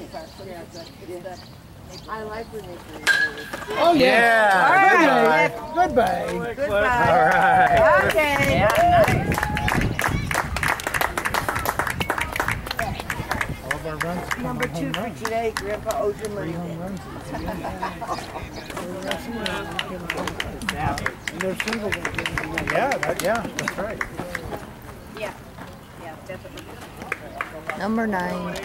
Yeah, but it's the, I like when they bring. Oh yeah. yeah. All right. Goodbye. Goodbye. Goodbye. All right. Okay. Yeah, nice. All of our runs Number two for runs. today, Grandpa owes Marine. Yeah, that, yeah, that's right. Yeah, yeah, definitely. Number nine.